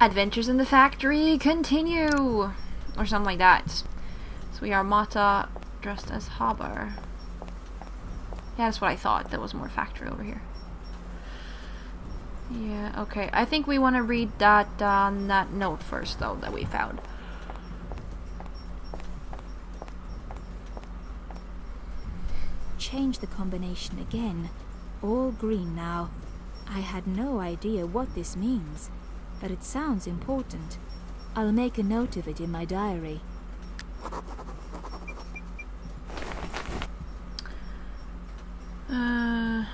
Adventures in the factory continue! Or something like that. So we are Mata dressed as Haber. Yeah, that's what I thought. There was more factory over here. Yeah, okay. I think we want to read that, uh, that note first, though, that we found. Change the combination again. All green now. I had no idea what this means, but it sounds important. I'll make a note of it in my diary. Uh,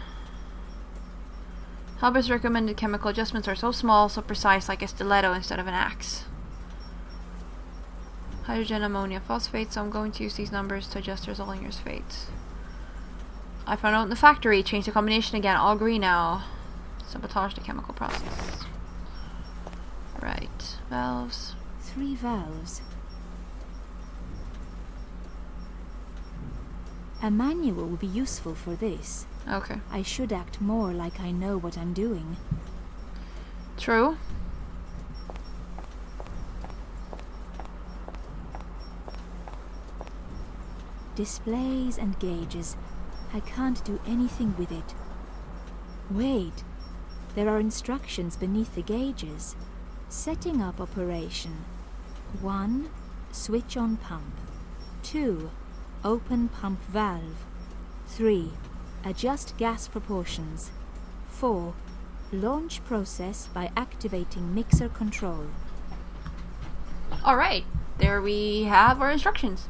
Haber's recommended chemical adjustments are so small, so precise, like a stiletto instead of an axe. Hydrogen ammonia phosphate, so I'm going to use these numbers to adjust Zollinger's fate. I found out in the factory, change the combination again, all green now. Sabotage the chemical process. Right, valves. Three valves. A manual will be useful for this. Okay. I should act more like I know what I'm doing. True. Displays and gauges. I can't do anything with it. Wait. There are instructions beneath the gauges. Setting up operation. 1. Switch on pump. 2. Open pump valve. 3. Adjust gas proportions. 4. Launch process by activating mixer control. Alright, there we have our instructions.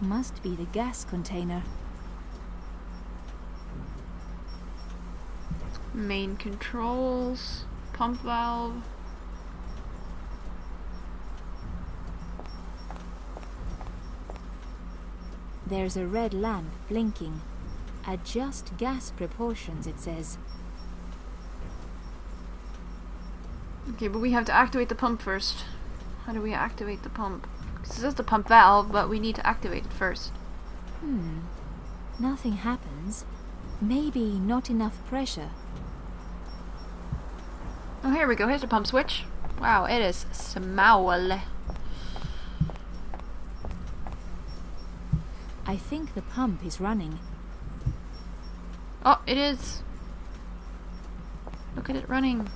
Must be the gas container. Main controls, pump valve. There's a red lamp blinking. Adjust gas proportions, it says. Okay, but we have to activate the pump first. How do we activate the pump? This is the pump valve, but we need to activate it first. Hmm. Nothing happens. Maybe not enough pressure. Here we go. Here's the pump switch. Wow, it is small. I think the pump is running. Oh, it is. Look at it running.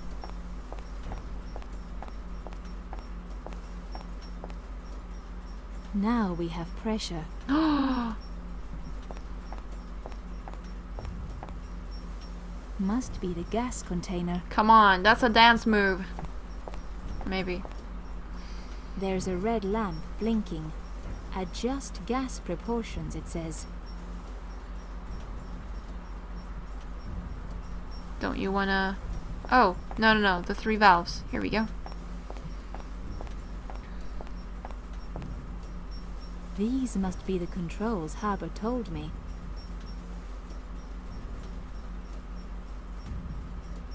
Now we have pressure. Must be the gas container. Come on, that's a dance move. Maybe. There's a red lamp blinking. Adjust gas proportions, it says. Don't you wanna... Oh, no, no, no. The three valves. Here we go. These must be the controls Haber told me.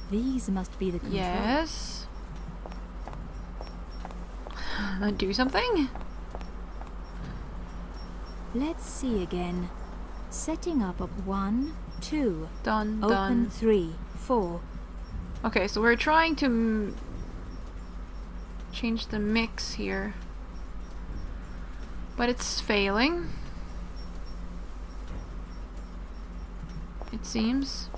These must be the controls. Yes. Uh, do something? Let's see again. Setting up of one, two, Done, open done. three, four. Okay, so we're trying to m- change the mix here. But it's failing. It seems.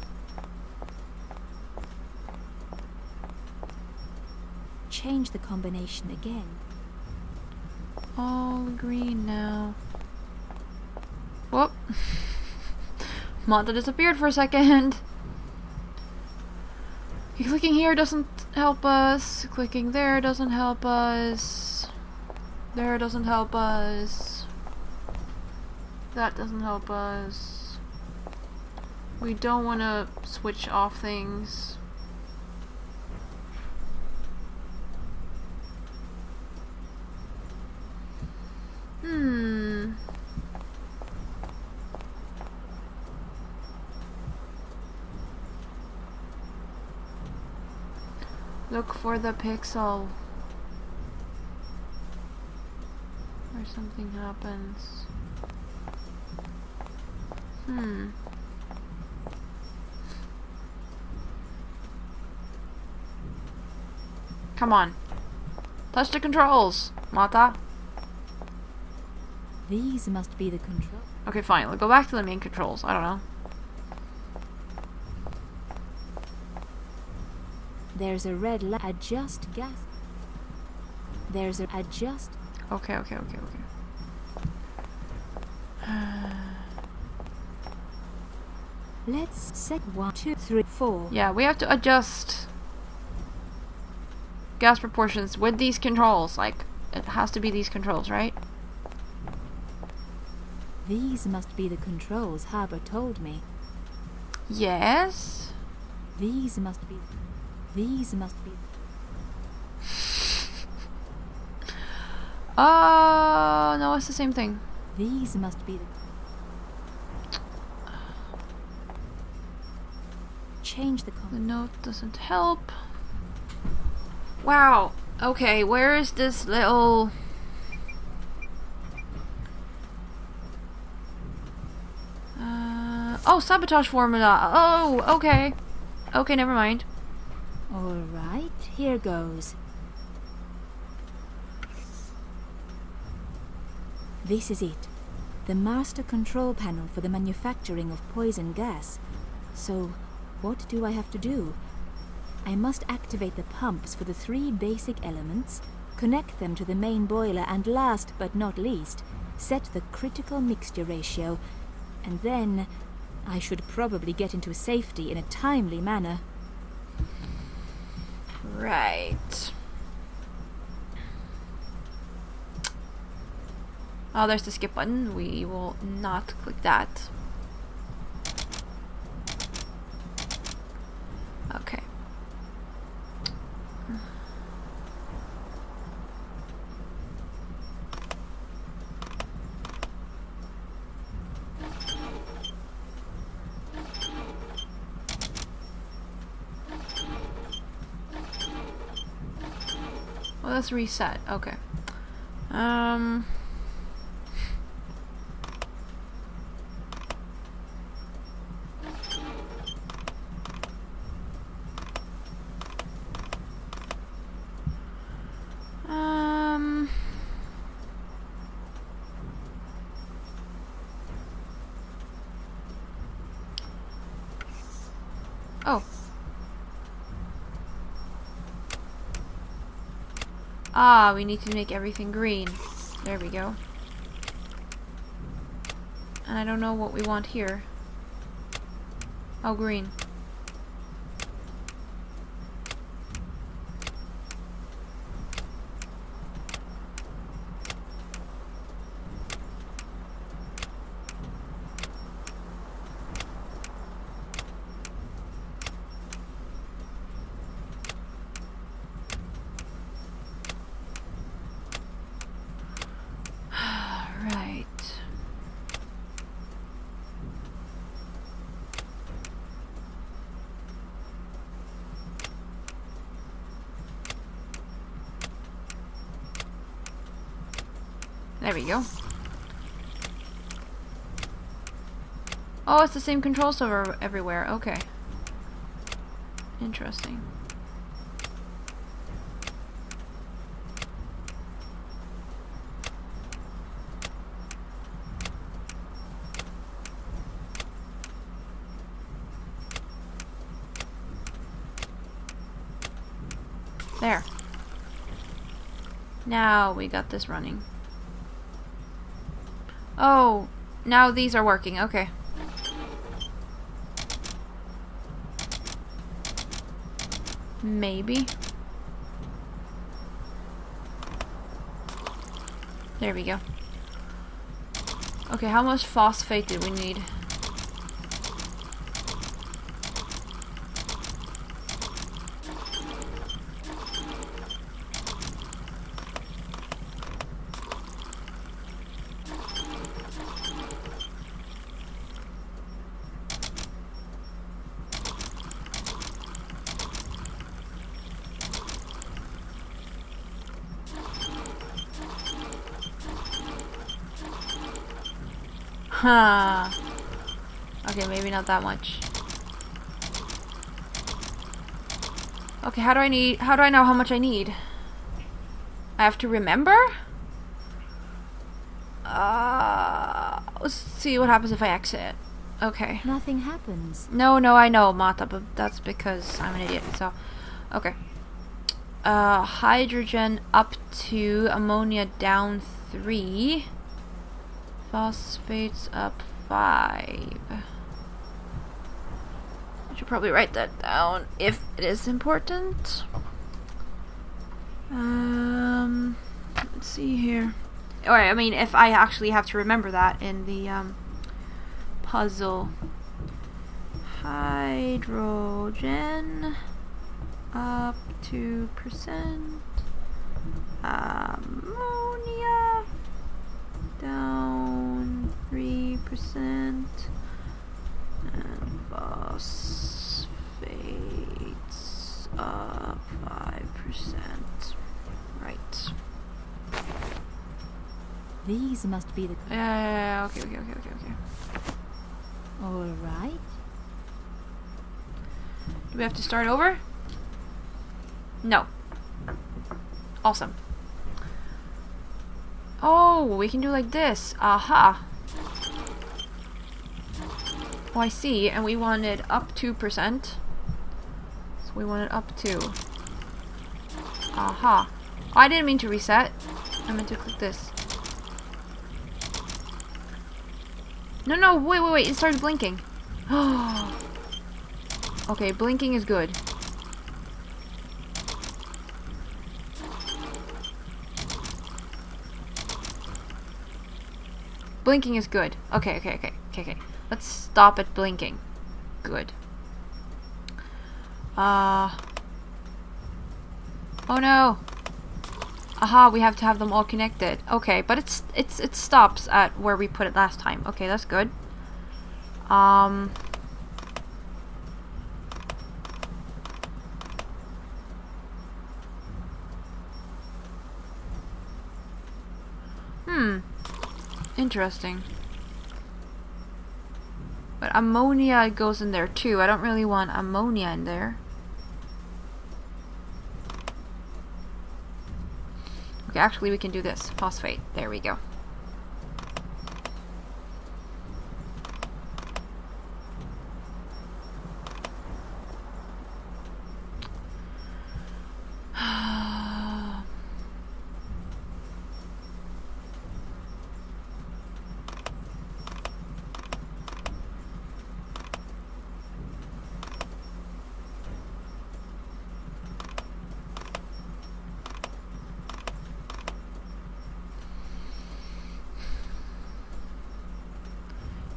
Change the combination again. All green now. Whoop. Mata disappeared for a second. Clicking here doesn't help us. Clicking there doesn't help us. There doesn't help us. That doesn't help us. We don't want to switch off things. Look for the pixel. Or something happens. Hmm. Come on. Touch the controls, Mata. These must be the controls. Okay, fine. We'll go back to the main controls. I don't know. There's a red light. Adjust gas. There's a adjust. Okay, okay, okay, okay. Let's set one, two, three, four. Yeah, we have to adjust gas proportions with these controls. Like, it has to be these controls, right? These must be the controls Haber told me. Yes. These must be. These must be. Uh, no, it's the same thing. These must be the. Change the The note doesn't help. Wow. Okay, where is this little... Uh, oh, sabotage formula. Oh, okay. Okay, never mind. All right, here goes. This is it. The master control panel for the manufacturing of poison gas. So, what do I have to do? I must activate the pumps for the three basic elements, connect them to the main boiler, and last but not least, set the critical mixture ratio. And then I should probably get into safety in a timely manner. Right. Oh, there's the skip button. We will not click that. Okay. Reset. Okay. Um. Um. Oh. Ah, we need to make everything green. There we go. And I don't know what we want here. Oh, green. right. There we go. Oh, it's the same control server everywhere. Okay. Interesting. There. Now we got this running. Oh, now these are working. Okay. Maybe. There we go. Okay, how much phosphate do we need? Not that much. Okay, how do I need how do I know how much I need? I have to remember? Uh let's see what happens if I exit. Okay. Nothing happens. No, no, I know, Mata, but that's because I'm an idiot, so okay. Uh hydrogen up to ammonia down three. Phosphates up five. Probably write that down if it is important. Um, let's see here. Or I mean, if I actually have to remember that in the um, puzzle. Hydrogen up two percent. Ammonia down three percent. And phosphates up five percent. Right. These must be the. Yeah, yeah, yeah, okay, okay, okay, okay, okay. All right. Do we have to start over? No. Awesome. Oh, we can do like this. Aha. Oh, I see. And we wanted up 2%. So we wanted up 2. Aha. Oh, I didn't mean to reset. I meant to click this. No, no, wait, wait, wait. It started blinking. okay, blinking is good. Blinking is good. Okay, okay, okay, okay, okay. Let's stop it blinking. Good. Uh. Oh no. Aha, we have to have them all connected. Okay, but it's it's it stops at where we put it last time. Okay, that's good. Um. Hmm. Interesting. But ammonia goes in there too. I don't really want ammonia in there. Actually we can do this. Phosphate. There we go.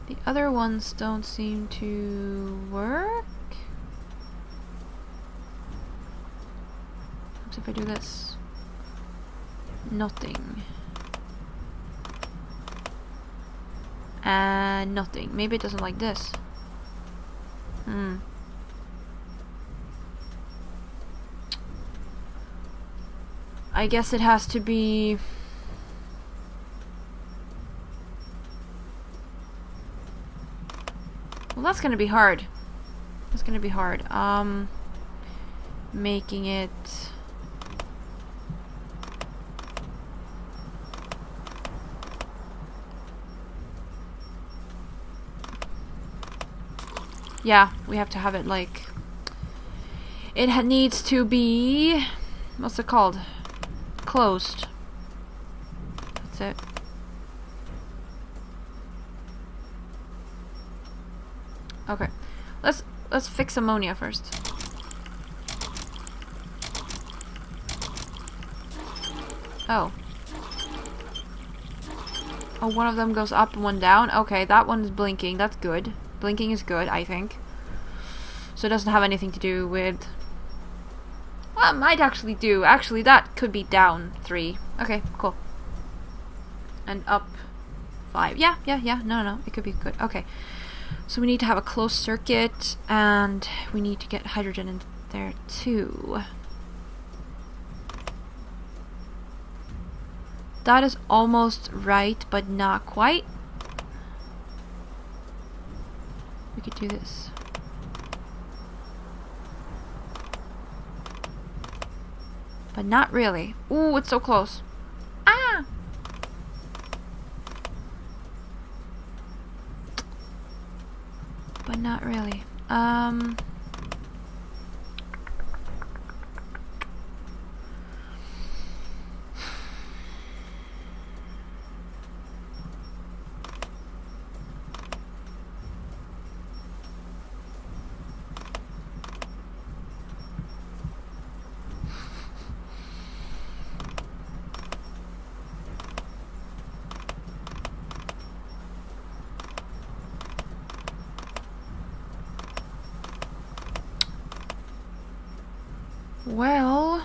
The other ones don't seem to work. What if I do this? Nothing. And nothing. Maybe it doesn't like this. Hmm. I guess it has to be... Well, that's gonna be hard. That's gonna be hard. Um, making it. Yeah, we have to have it like. It needs to be. What's it called? Closed. That's it. Okay. Let's let's fix ammonia first. Oh. Oh, one of them goes up and one down. Okay, that one's blinking. That's good. Blinking is good, I think. So it doesn't have anything to do with... Well, it might actually do. Actually, that could be down three. Okay, cool. And up five. Yeah, yeah, yeah. No, no, it could be good. Okay. So we need to have a closed circuit and we need to get hydrogen in there too. That is almost right, but not quite. We could do this. But not really. Ooh, it's so close. Ah! But not really. Um... Well,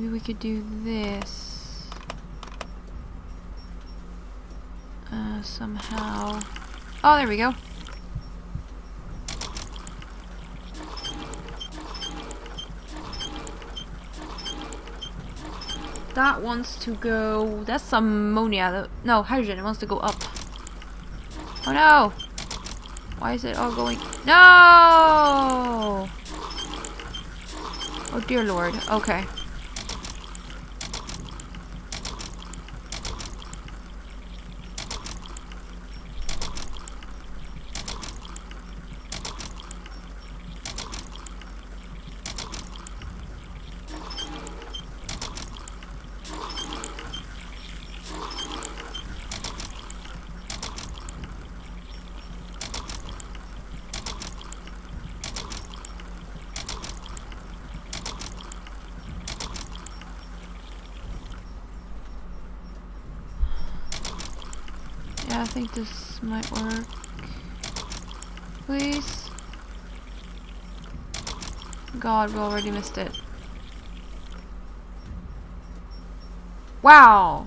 maybe we could do this uh, somehow. Oh, there we go. That wants to go. That's ammonia. No, hydrogen. It wants to go up. Oh no! Why is it all going? No! Oh dear lord. Okay. Yeah, I think this might work. Please? God, we already missed it. Wow!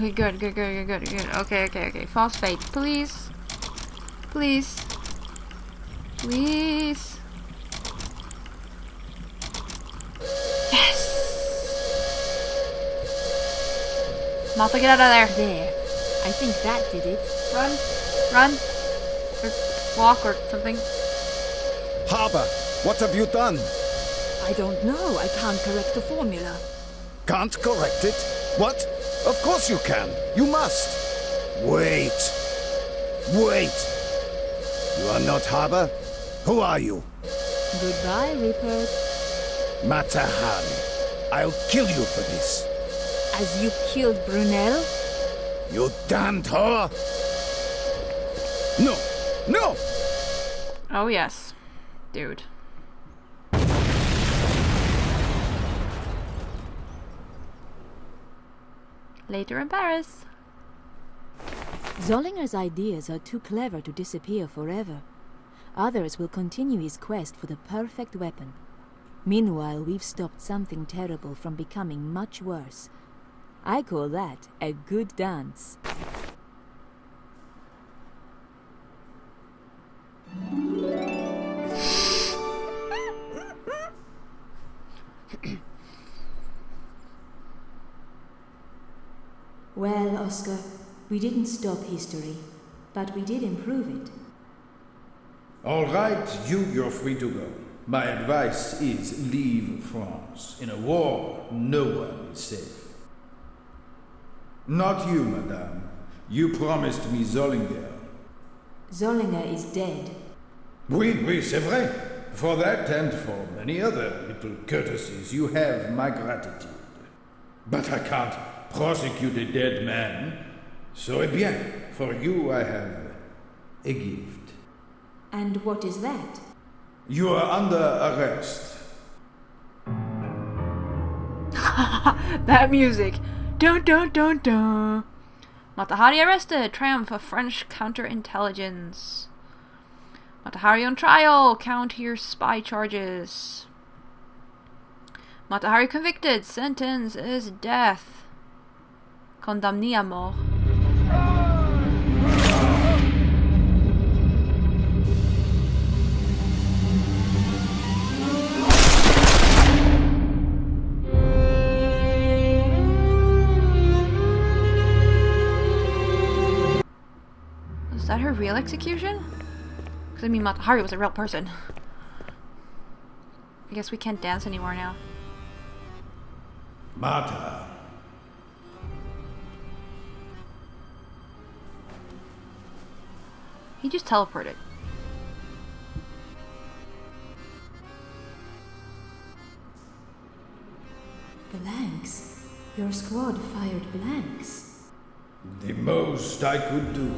Okay, good, good, good, good, good, good. Okay, okay, okay. Phosphate, please. Please. Please. Yes! Martha, get out of there. There. I think that did it. Run. Run. Or walk or something. Haber, what have you done? I don't know. I can't correct the formula. Can't correct it? What? Of course you can. You must. Wait. Wait. You are not Haber? Who are you? Goodbye, Rupert. Matahari. I'll kill you for this. As you killed Brunel? You damned whore! No! No! Oh, yes. Dude. Later in Paris. Zollinger's ideas are too clever to disappear forever. Others will continue his quest for the perfect weapon. Meanwhile, we've stopped something terrible from becoming much worse. I call that a good dance. Oscar, we didn't stop history, but we did improve it. All right, you, you're free to go. My advice is leave France. In a war, no one is safe. Not you, madame. You promised me Zollinger. Zollinger is dead. Oui, oui, c'est vrai. For that and for many other little courtesies, you have my gratitude. But I can't prosecute a dead man. So, eh bien, for you I have a gift. And what is that? You are under arrest. that music. Dun dun dun dun. Matahari arrested. Triumph of French counterintelligence. Matahari on trial. Count here spy charges. Matahari convicted. Sentence is death. Condamné à mort. Was that her real execution? Because I mean, Matahari was a real person. I guess we can't dance anymore now. Marta. He just teleported. Blanks? Your squad fired blanks. The most I could do.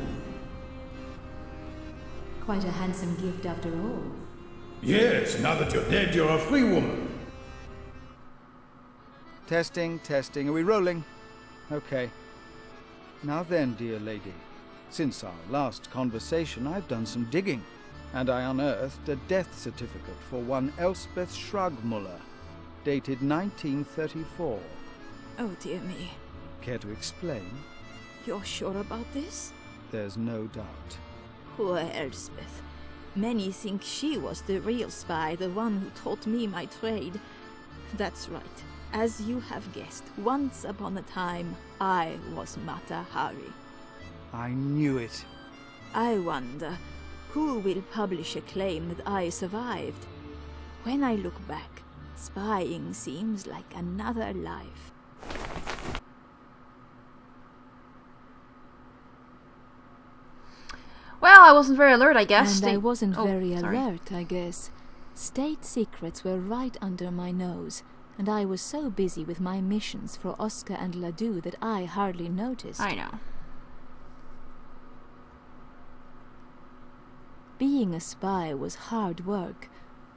Quite a handsome gift after all. Yes, now that you're dead, you're a free woman. Testing, testing. Are we rolling? Okay. Now then, dear lady, since our last conversation, I've done some digging, and I unearthed a death certificate for one Elspeth Schragmuller, dated 1934. Oh dear me. Care to explain? You're sure about this? There's no doubt. Poor Elspeth. Many think she was the real spy, the one who taught me my trade. That's right. As you have guessed, once upon a time, I was Mata Hari. I knew it. I wonder, who will publish a claim that I survived? When I look back, spying seems like another life. Well, I wasn't very alert, I guess. And They- I wasn't Oh, very sorry. alert, I guess. State secrets were right under my nose, and I was so busy with my missions for Oscar and Ladoux that I hardly noticed. I know. Being a spy was hard work.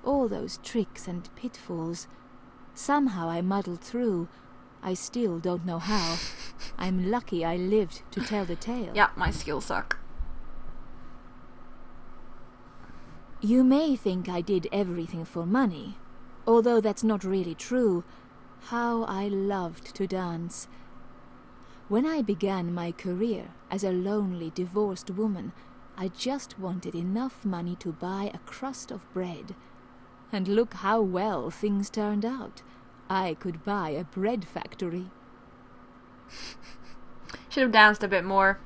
All those tricks and pitfalls. Somehow I muddled through. I still don't know how. I'm lucky I lived to tell the tale. Yeah, my skills suck. You may think I did everything for money, although that's not really true. How I loved to dance. When I began my career as a lonely divorced woman, I just wanted enough money to buy a crust of bread. And look how well things turned out. I could buy a bread factory. Should have danced a bit more.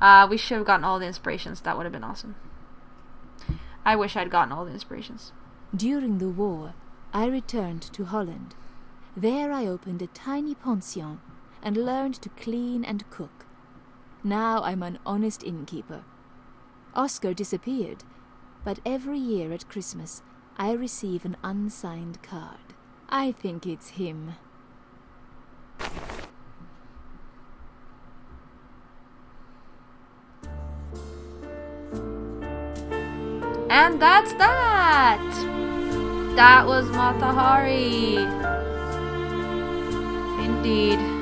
Uh, we should have gotten all the inspirations. That would have been awesome. I wish I'd gotten all the inspirations. During the war, I returned to Holland. There I opened a tiny pension and learned to clean and cook. Now I'm an honest innkeeper. Oscar disappeared, but every year at Christmas I receive an unsigned card. I think it's him. And that's that! That was Matahari. Indeed.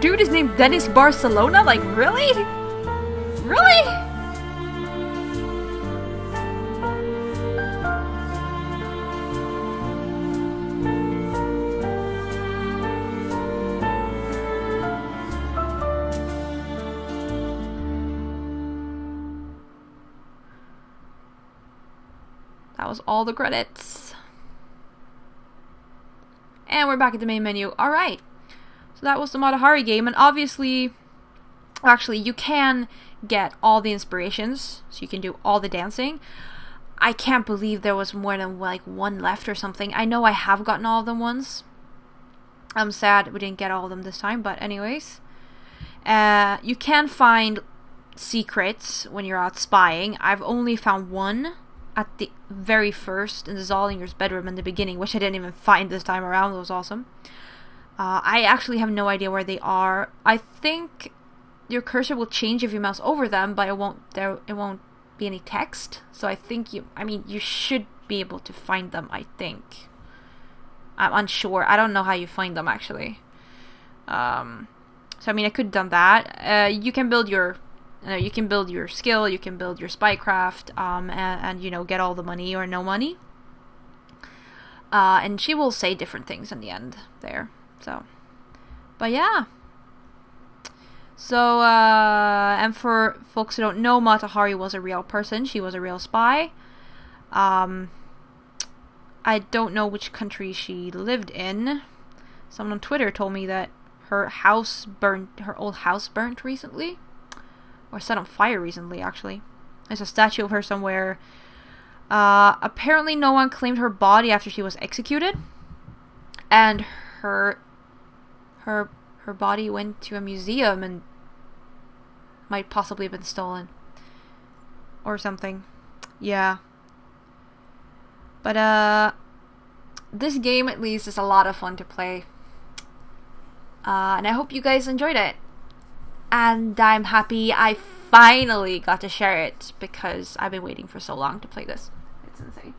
Dude is named Dennis Barcelona? Like, really? Really? That was all the credits. And we're back at the main menu. Alright. So that was the Matahari game, and obviously, actually, you can get all the inspirations, so you can do all the dancing. I can't believe there was more than like one left or something. I know I have gotten all of them once. I'm sad we didn't get all of them this time, but anyways, uh, you can find secrets when you're out spying. I've only found one at the very first in the Zollinger's bedroom in the beginning, which I didn't even find this time around. It was awesome. Uh, I actually have no idea where they are. I think your cursor will change if you mouse over them, but it won't. There, it won't be any text. So I think you. I mean, you should be able to find them. I think. I'm unsure. I don't know how you find them actually. Um, so I mean, I could have done that. Uh, you can build your, uh, you can build your skill. You can build your spycraft, um, and, and you know get all the money or no money. Uh, and she will say different things in the end there. So, but yeah. So, uh, and for folks who don't know, Mata Hari was a real person. She was a real spy. Um, I don't know which country she lived in. Someone on Twitter told me that her house burnt, her old house burnt recently, or set on fire recently. Actually, there's a statue of her somewhere. Uh, apparently, no one claimed her body after she was executed, and her her her body went to a museum and might possibly have been stolen or something. Yeah. But uh this game at least is a lot of fun to play. Uh, and I hope you guys enjoyed it. And I'm happy I finally got to share it because I've been waiting for so long to play this. It's insane.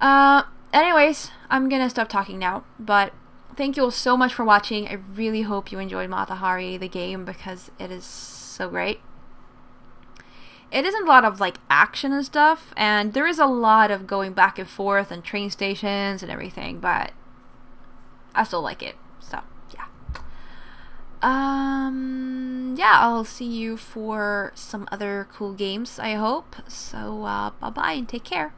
Uh, anyways, I'm gonna stop talking now, but thank you all so much for watching. I really hope you enjoyed Mata Hari, the game, because it is so great. It isn't a lot of like action and stuff, and there is a lot of going back and forth and train stations and everything, but I still like it. So yeah. Um yeah, I'll see you for some other cool games, I hope. So uh bye bye and take care.